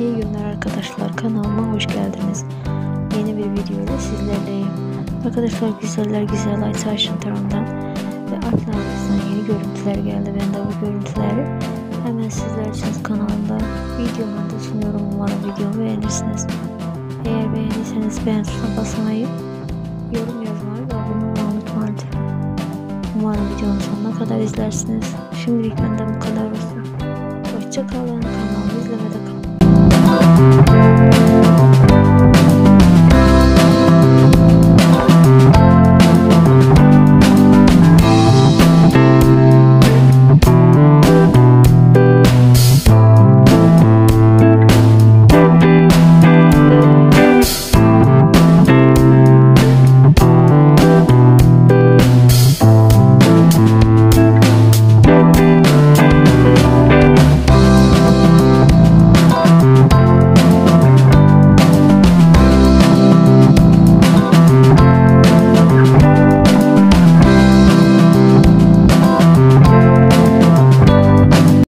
İyi günler arkadaşlar kanalıma hoş geldiniz. Yeni bir video ile sizlerleyim. Arkadaşlar güzeller güzel Ayça Aşıntaran'dan ve Artlarımızdan yeni görüntüler geldi. Ben de bu görüntüleri hemen sizler için kanalımda videomda sunuyorum. Umarım videomu beğenirsiniz. Eğer beğendiyseniz beğen tuşuna basmayı, yorum yazmayı ve abone olmayı unutmayın. Umarım videonun sonuna kadar izlersiniz. Şimdilik benden bu kadar olsun. Hoşçakalın.